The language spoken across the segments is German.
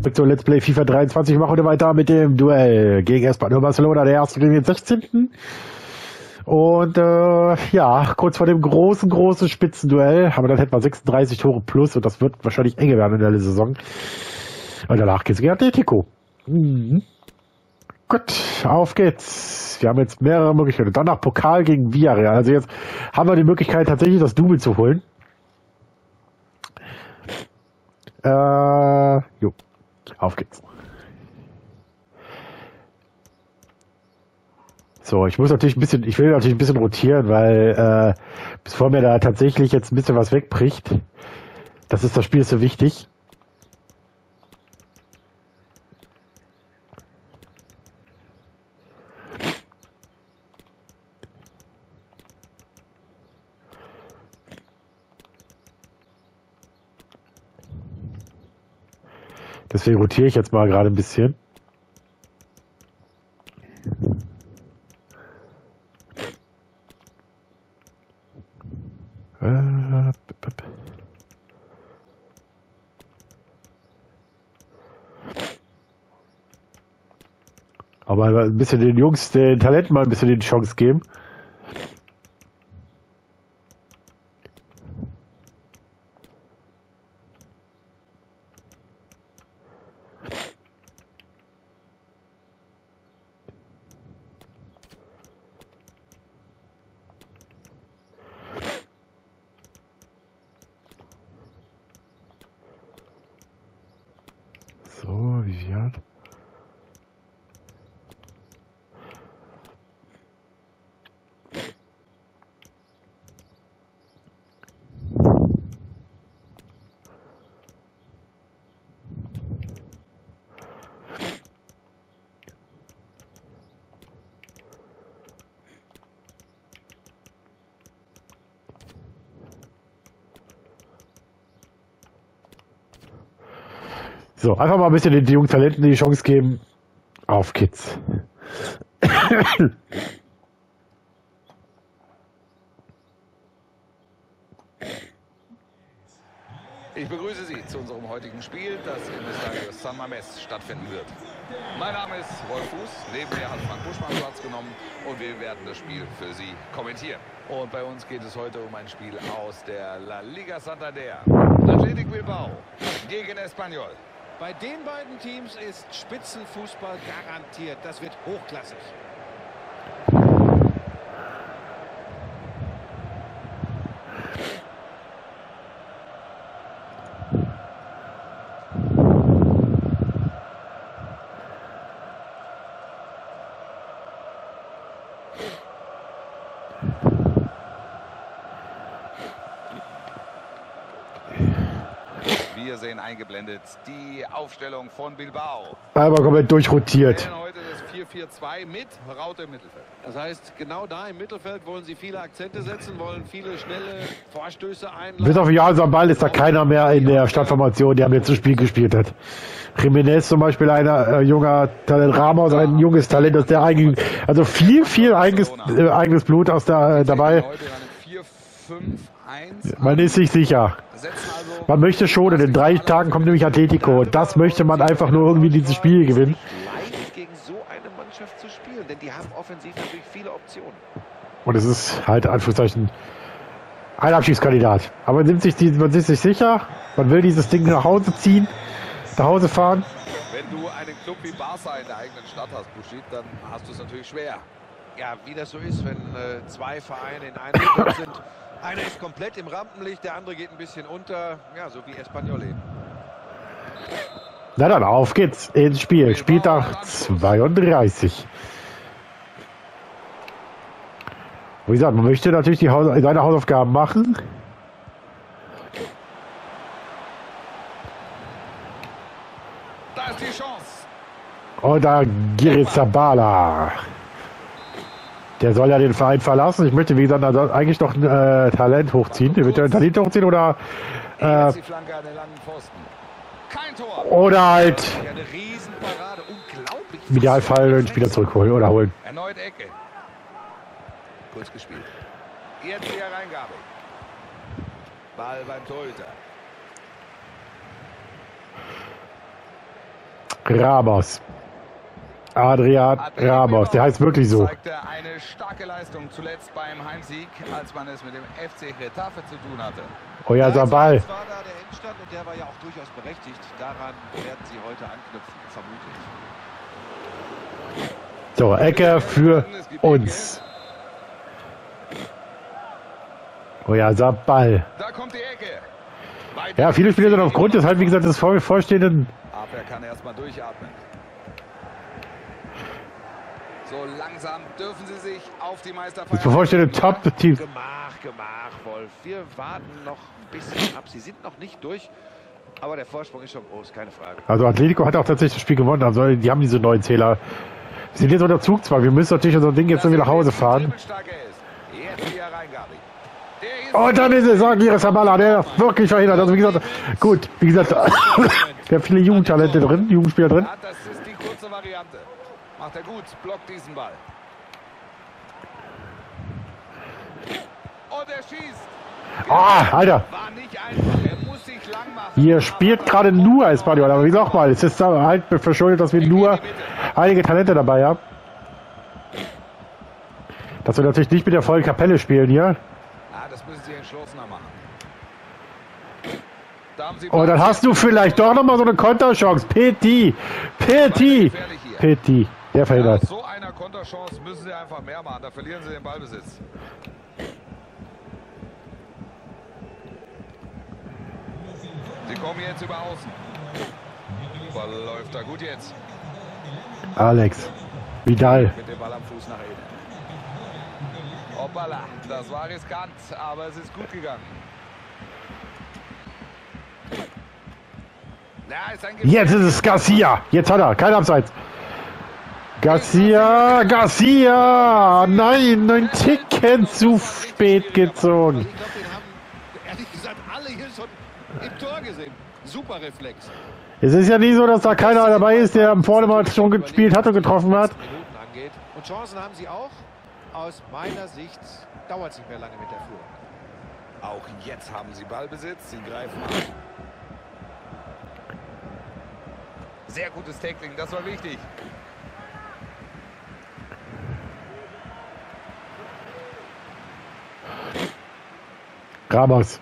Zurück zu Let's Play FIFA 23. Wir machen heute weiter mit dem Duell gegen Espanyol Barcelona, der erste gegen den 16. Und äh, ja, kurz vor dem großen, großen Spitzenduell, aber dann hätten wir 36 Tore plus und das wird wahrscheinlich enge werden in der Saison. Und danach geht's gegen Atletico. Mhm. Gut, auf geht's. Wir haben jetzt mehrere Möglichkeiten. Danach Pokal gegen Villarreal. Also jetzt haben wir die Möglichkeit, tatsächlich das Double zu holen. Äh, jo. Auf geht's. So, ich muss natürlich ein bisschen, ich will natürlich ein bisschen rotieren, weil äh, bevor mir da tatsächlich jetzt ein bisschen was wegbricht, das ist das Spiel so wichtig. Deswegen rotiere ich jetzt mal gerade ein bisschen. Äh, Aber ein bisschen den Jungs, den Talenten mal ein bisschen die Chance geben. So, Vivian. So, einfach mal ein bisschen den jungen Talenten die Chance geben. Auf Kids. Ich begrüße Sie zu unserem heutigen Spiel, das im Estadio San Mames stattfinden wird. Mein Name ist Wolf Fuß, neben mir hat Frank Buschmann Platz genommen und wir werden das Spiel für Sie kommentieren. Und bei uns geht es heute um ein Spiel aus der La Liga Santander. Athletic Bilbao gegen Espanyol. Bei den beiden Teams ist Spitzenfußball garantiert. Das wird hochklassig. Wir sehen eingeblendet die Aufstellung von Bilbao. Einmal komplett durchrotiert. Heute das 4-4-2 mit Raute im Mittelfeld. Das heißt, genau da im Mittelfeld wollen sie viele Akzente setzen, wollen viele schnelle Vorstöße einleiten. Bis auf Jan Ball ist da keiner mehr in der Stadtformation, der mir zu Spiel gespielt hat. Jiménez zum Beispiel, einer äh, junger Talent, Ramos, ein junges Talent, das der eigentlich, also viel, viel eigenes, äh, eigenes Blut aus der, äh, dabei. Heute in einem 4-5-1. Man ist sich sicher. Setzen Man möchte schon, in den drei Tagen kommt nämlich Atletico. Und das möchte man einfach nur irgendwie dieses Spiel gewinnen. leicht gegen so eine Mannschaft zu spielen, denn die haben offensiv natürlich viele Optionen. Und es ist halt, Anführungszeichen, ein Abschiedskandidat. Aber man, nimmt sich die, man ist sich sicher, man will dieses Ding nach Hause ziehen, nach Hause fahren. Wenn du einen Club wie Barca in der eigenen Stadt hast, Buschit, dann hast du es natürlich schwer. Ja, wie das so ist, wenn äh, zwei Vereine in einer Stadt sind. Einer ist komplett im Rampenlicht, der andere geht ein bisschen unter. Ja, so wie Espanyol. Na dann, auf geht's ins Spiel. Spieltag 32. Wie gesagt, man möchte natürlich die Haus seine Hausaufgaben machen. Da ist die Chance. Und da Girizabala. Der soll ja den Verein verlassen. Ich möchte, wie gesagt, also eigentlich noch ein äh, Talent hochziehen. Ich möchte ein Talent hochziehen oder, äh, oder halt im Idealfall den Spieler zurückholen oder holen. Erneut Ecke. Kurz gespielt. Jetzt die Hereingabe. Ball beim Torhüter. Ramos. Adrian Ramos, der heißt wirklich so. zeigte eine starke Leistung zuletzt beim Heimsieg, als man es mit dem FC Retafe zu tun hatte. Oh ja, so ein Ball. War da der Endstand und der war ja auch durchaus berechtigt. Daran werden sie heute anknüpfen, vermutlich. So, Ecke für uns. Oh ja, ein Ball. Da kommt die Ecke. Ja, viele Spieler sind aufgrund des halt, wie gesagt, des vor- vorstehenden Abwehr kann erstmal durchatmen. So langsam dürfen sie sich auf die Meisterfeier. bevorstehenden Top-Teams. Gemach, Gemach, Wolf. Wir warten noch ein bisschen ab. Sie sind noch nicht durch, aber der Vorsprung ist schon groß, keine Frage. Also Atletico hat auch tatsächlich das Spiel gewonnen. Also die haben diese neuen Zähler. Wir sind jetzt unter Zugzwang. Wir müssen natürlich unser Ding jetzt irgendwie nach Hause fahren. Und dann ist es Agir Sabala, der wirklich verhindert. Also wie gesagt, gut, wie gesagt, wir haben viele Jugendtalente drin, Jugendspieler drin. Ja, das ist die kurze Variante. Macht er gut, blockt diesen Ball. Und er schießt. Ah, Alter. Er lang machen. hier spielt gerade nur Espanyol. Aber wie gesagt mal, es ist halt verschuldet, dass wir nur einige Talente dabei haben. Dass wir natürlich nicht mit der vollen Kapelle spielen hier. Ah, das müssen sie entschlossener machen. Da haben sie Und dann hast du vielleicht doch nochmal so eine Konterchance. Petit, Petit, Petit, der ja, verhindert. so einer Konterchance müssen sie einfach mehr machen. Da verlieren sie den Ballbesitz. Sie kommen jetzt über außen. Ball läuft da gut jetzt. Alex, Vidal. Mit dem Ball am Fuß nach innen. Hoppala, das war riskant, aber es ist gut gegangen. Ja, ist ein Jetzt ist es Garcia. Jetzt hat er. Kein Abseits. Garcia, Garcia. Nein, ein Ticken zu spät gezogen. Ich glaube, den haben ehrlich gesagt alle hier schon im Tor gesehen. Super Reflex. Es ist ja nie so, dass da keiner dabei ist, der vorne mal schon gespielt hat und getroffen hat. Minuten angeht. Und Chancen haben sie auch. Aus meiner Sicht dauert es nicht mehr lange mit der Führung. Auch jetzt haben sie Ballbesitz, sie greifen an. Sehr gutes Tackling, das war wichtig. Ramos.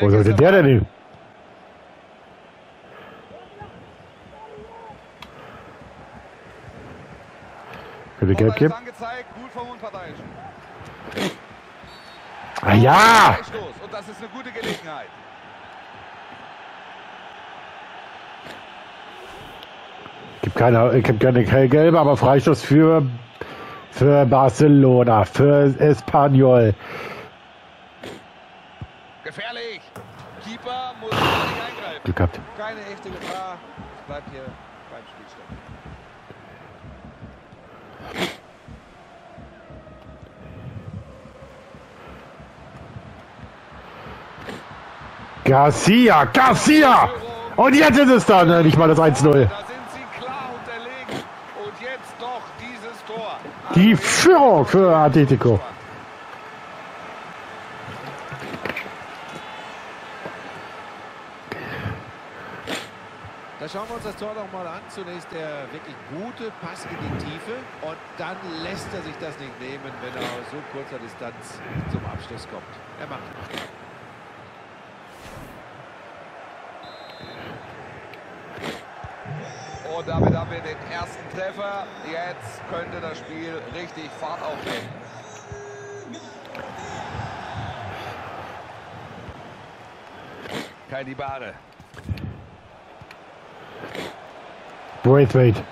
Wo sollte der denn hin? Könnte gelb geben? Ah ja! Und das ist eine gute Gelegenheit. Gibt keine, gibt keine gelbe, aber Freistoß für, für Barcelona, für Espanyol. Gefährlich. Keeper muss nicht eingreifen. Glück gehabt. Keine echte Gefahr. Es bleibt hier beim Spielstand. Garcia, Garcia! Und jetzt ist es dann, nicht mal das 1-0. Da sind sie klar unterlegen. Und jetzt doch dieses Tor. Die Führung für Atletico. Da schauen wir uns das Tor noch mal an. Zunächst der wirklich gute Pass in die Tiefe und dann lässt er sich das nicht nehmen, wenn er aus so kurzer Distanz zum Abschluss kommt. Er macht. Und damit haben wir den ersten Treffer. Jetzt könnte das Spiel richtig Fahrt aufnehmen. Kai Bare Braithwaite.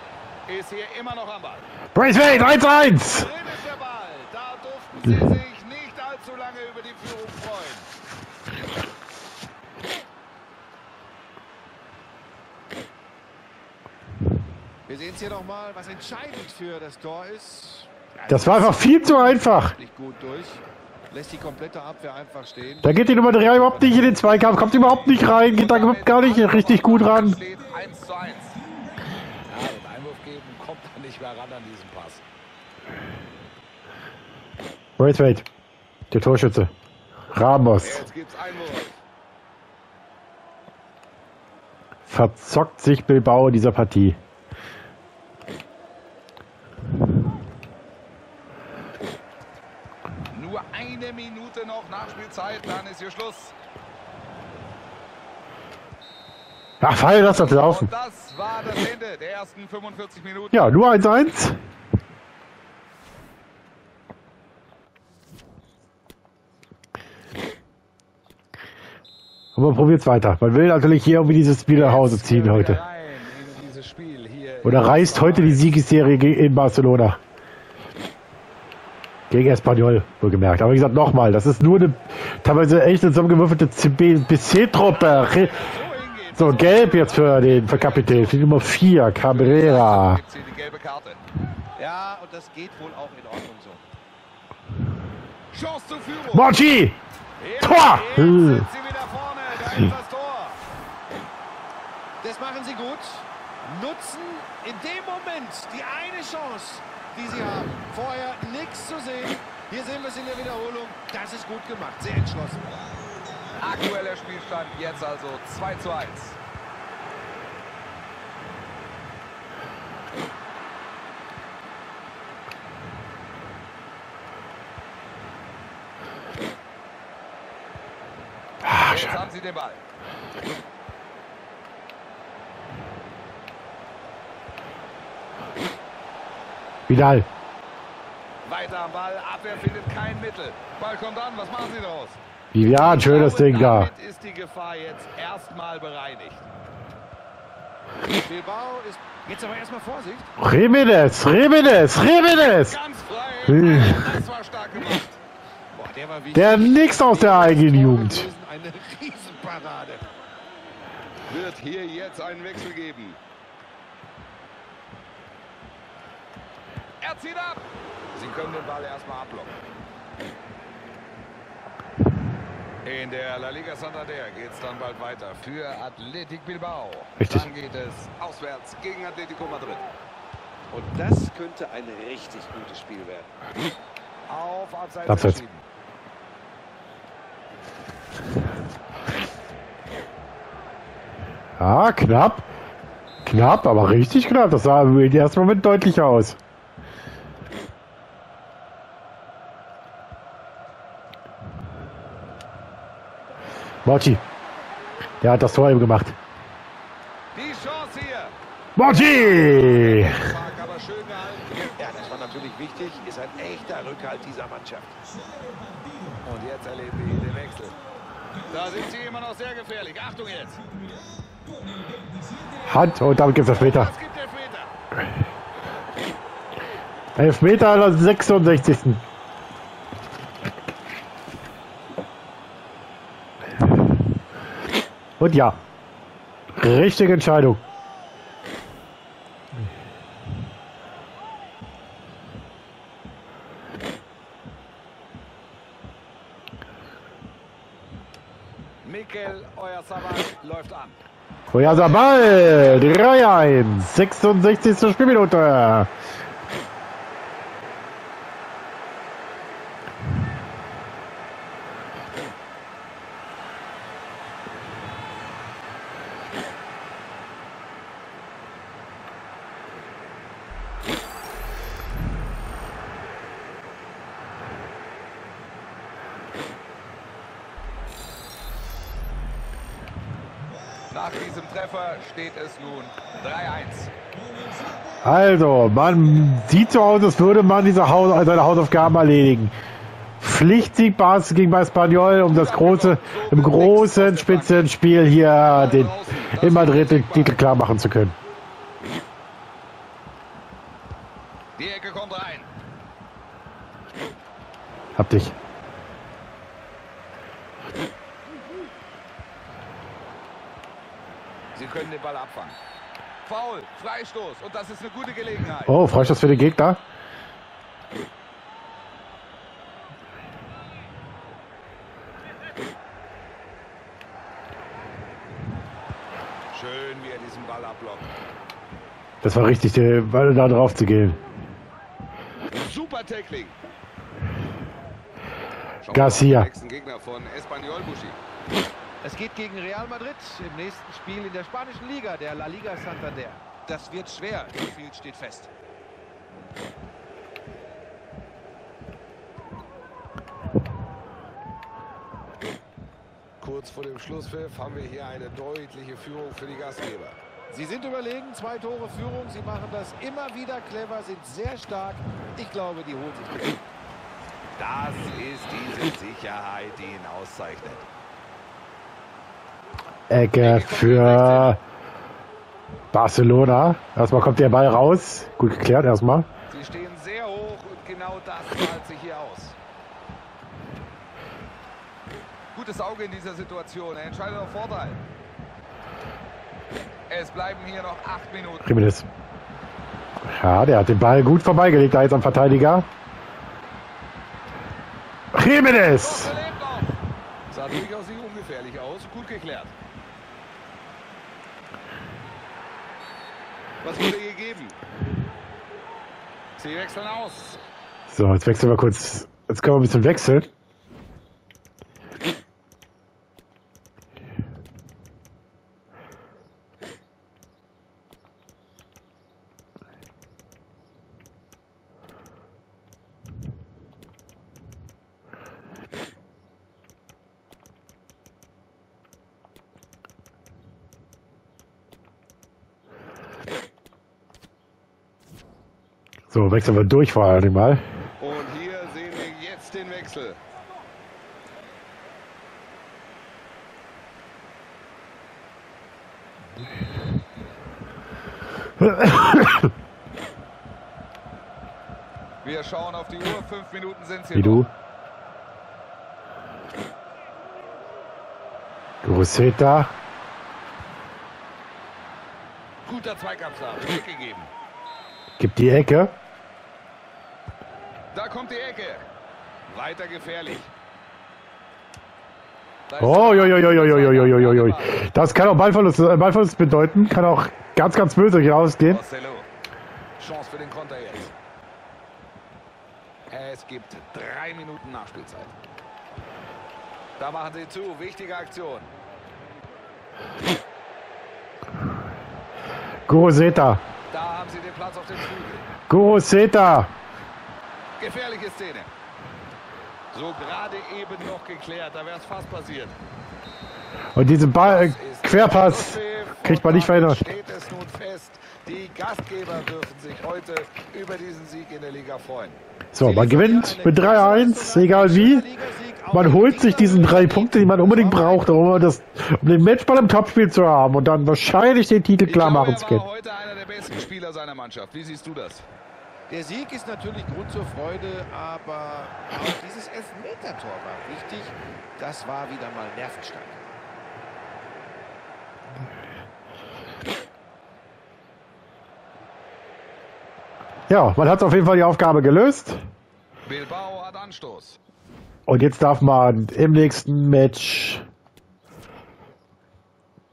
ist hier immer noch am Ball. Braithwaite, 1-1! Drin ist der Ball. Da durften sie sich nicht allzu lange über die Führung freuen. Wir sehen es hier noch mal, was entscheidend für das Tor ist. Das war einfach viel zu einfach. Lässt die komplette Abwehr einfach stehen. Da geht die Nummer 3 überhaupt nicht in den Zweikampf, kommt überhaupt nicht rein, geht da überhaupt gar nicht richtig gut ran. Steht 1 zu 1. Ja, den Einwurf geben kommt nicht mehr ran an diesen Pass. Braithwaite, der Torschütze. Ramos. Jetzt gibt's Einwurf. verzockt sich Bilbao in dieser Partie. Nur eine Minute noch Nachspielzeit, dann ist hier Schluss. Ach, Fall, lass das laufen. Und das war das Ende der ersten 45 Minuten. Ja, nur 1-1. Aber probiert's weiter. Man will natürlich hier irgendwie dieses Spiel nach Hause ziehen heute. Oder reißt heute die Siegesserie ge- in Barcelona. Gegen Espanyol, wohlgemerkt. Aber wie gesagt, nochmal, das ist nur eine teilweise echt eine zusammengewürfelte BC-Truppe. So gelb jetzt für den für Kapitän, für die Nummer 4, Cabrera. Ja, und das geht wohl auch in Ordnung so. Chance zur Führung. Monchi! Ja, Tor! Ist das Tor. Das machen sie gut. Nutzen in dem Moment die eine Chance, die sie haben. Vorher nichts zu sehen. Hier sehen wir es in der Wiederholung. Das ist gut gemacht. Sehr entschlossen. Aktueller Spielstand jetzt also 2 zu 1. Jetzt haben sie den Ball. Vidal. Weiter am Ball. Abwehr findet kein Mittel. Ball kommt an. Was machen sie daraus? Vivian, schönes Ding da. Ist die Gefahr jetzt erstmal bereinigt. Bilbao ist jetzt aber erstmal Vorsicht. Jimenez, Jimenez, Jimenez! Ganz frei. Hm. Das war stark gemacht. Boah, der war. Der nix aus der eigenen Jugend. Eine Riesenparade. Wird hier jetzt einen Wechsel geben. Er zieht ab. Sie können den Ball erstmal abblocken. In der La Liga Santander geht es dann bald weiter für Athletic Bilbao. Richtig. Dann geht es auswärts gegen Atletico Madrid. Und das könnte ein richtig gutes Spiel werden. Auf Abseits Abseits. Ja, knapp. Knapp, aber richtig knapp. Das sah im ersten Moment deutlicher aus. Mochi. Der hat das Tor eben gemacht. Die Chance hier. Mochi! Aber schön. Ja, das war natürlich wichtig. Ist ein echter Rückhalt dieser Mannschaft. Und jetzt erleben wir den Wechsel. Da sind sie immer noch sehr gefährlich. Achtung jetzt. Hand und damit gibt es Elfmeter. Elfmeter an der 66. Und ja, richtige Entscheidung. Mikel Oyarzabal läuft an. Oyarzabal, 3-1, 66. Spielminute. Nach diesem Treffer steht es nun 3-1. Also, man sieht so aus, als würde man diese Haus seine Hausaufgaben erledigen. Pflichtsieg Bas gegen Espanyol, um das große, im großen Spitzenspiel hier den, in Madrid den Titel klar machen zu können. Die Ecke kommt rein. Hab dich. Sie können den Ball abfangen. Foul, Freistoß und das ist eine gute Gelegenheit. Oh, Freistoß für den Gegner. Schön, wie er diesen Ball abblockt. Das war richtig, der Ball da drauf zu gehen. Super Tackling. Garcia. nächsten Gegner von Espanyol Buschi. Es geht gegen Real Madrid im nächsten Spiel in der spanischen Liga, der La Liga Santander. Das wird schwer, so viel steht fest. Kurz vor dem Schlusspfiff haben wir hier eine deutliche Führung für die Gastgeber. Sie sind überlegen, zwei Tore Führung. Sie machen das immer wieder clever, sind sehr stark. Ich glaube, die holen sich das. Das ist diese Sicherheit, die ihn auszeichnet. Ecke für Barcelona. Erstmal kommt der Ball raus. Gut geklärt erstmal. Sie stehen sehr hoch und genau das zahlt sich hier aus. Gutes Auge in dieser Situation. Er entscheidet auf Vorteil. Es bleiben hier noch acht Minuten. Jimenez. Ja, der hat den Ball gut vorbeigelegt, da jetzt am Verteidiger. Jimenez! Sah durchaus nicht ungefährlich aus. Gut geklärt. Was wurde gegeben? Sie wechseln aus. So, jetzt wechseln wir kurz. Jetzt können wir ein bisschen wechseln. So, wechseln wir durch vor allem mal. Und hier sehen wir jetzt den Wechsel. Wir schauen auf die Uhr. Fünf Minuten sind es Wie du. Groseta. Guter Zweikampfstart. Weggegeben. Gibt die Ecke. Da kommt die Ecke. Weiter gefährlich. Oh, jo, jo, jo, jo, jo, jo, jo, jo, jo. Das kann auch Ballverlust, äh, Ballverlust bedeuten. Kann auch ganz, ganz böse hier ausgehen. Chance für den Konter jetzt. Es gibt drei Minuten Nachspielzeit. Da machen sie zu. Wichtige Aktion. Groseta. Da haben sie den Platz auf dem Flügel. Groseta. Gefährliche Szene. So gerade eben noch geklärt. Da wäre es fast passiert. Und diesen Ball, äh, Querpass, kriegt man nicht verhindert. Steht es nun fest. Die Gastgeber dürfen sich heute über diesen Sieg in der Liga freuen. So, man gewinnt mit 3-1, egal wie. Man holt sich diesen drei Punkte, die man unbedingt braucht, um, das, um den Matchball im Topspiel zu haben und dann wahrscheinlich den Titel klar machen zu können. heute einer der besten Spieler seiner Mannschaft. Wie siehst du das? Der Sieg ist natürlich Grund zur Freude, aber auch dieses Elfmetertor war wichtig. Das war wieder mal nervenstark. Ja, man hat auf jeden Fall die Aufgabe gelöst. Bilbao hat Anstoß. Und jetzt darf man im nächsten Match.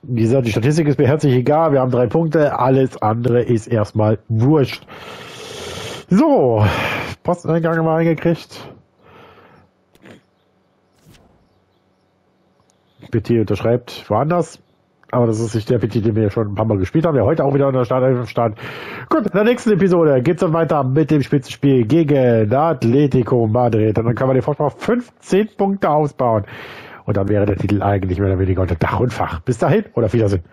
Wie gesagt, die Statistik ist mir herzlich egal. Wir haben drei Punkte. Alles andere ist erstmal wurscht. So, Posteingang wir eingekriegt. Petit unterschreibt woanders. Aber das ist nicht der Petit, den wir schon ein paar Mal gespielt haben. Der heute auch wieder in der Startelf stand. Gut, in der nächsten Episode geht's dann weiter mit dem Spitzenspiel gegen Atletico Madrid. Und dann kann man den Vorsprung auf 15 Punkte ausbauen. Und dann wäre der Titel eigentlich mehr oder weniger unter Dach und Fach. Bis dahin oder auf Wiedersehen.